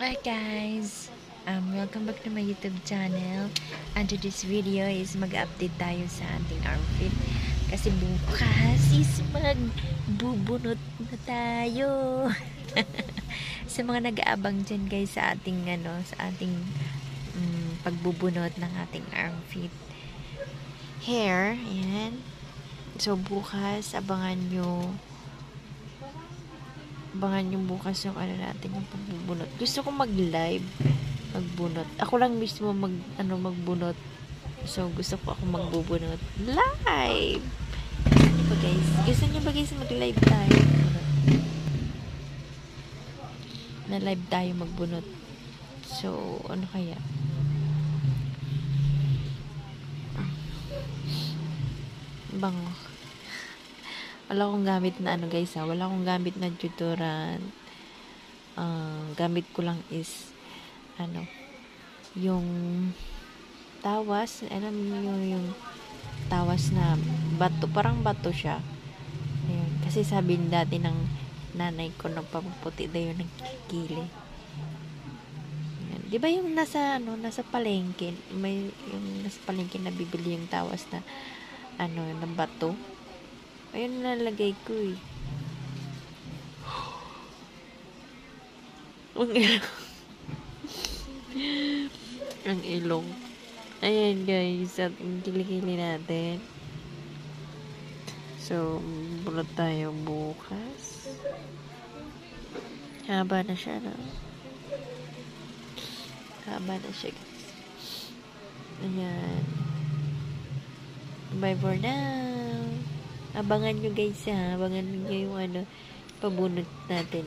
Hi guys! Um, welcome back to my YouTube channel. And to this video is mag-update tayo sa ating armpit. Kasi bukas is magbubunot na tayo. sa mga nag-aabang dyan guys sa ating ano, sa ating um, pagbubunot ng ating armpit. Hair, ayan. So bukas, abangan nyo abangan yung bukas yung ano natin yung pagbubunot. Gusto ko mag-live magbunot. Ako lang mismo mag ano magbunot. So gusto ko ako magbubunot live. Ano ba guys? Gusto niyo ba guys mag-live tayo? Na live tayo magbunot. So ano kaya? Bango wala akong gamit na ano guys ha. Wala akong gamit na deodorant. Uh, gamit ko lang is ano yung tawas. Alam mo yung, yung tawas na bato. Parang bato siya. Ayun. Kasi sabi dati ng nanay ko nagpapaputi daw yun ng kili. Di ba yung nasa ano, nasa palengke, may yung nasa palengke na bibili yung tawas na ano, ng bato. Ayun nalagay ko eh. Ang ilong. Ang ilong. Ayan guys, at kilikili natin. So, bulot tayo bukas. Haba na siya, no? Haba na siya, guys. Ayan. Bye for now. Abangan nyo guys ha. Abangan nyo yung ano, pabunot natin.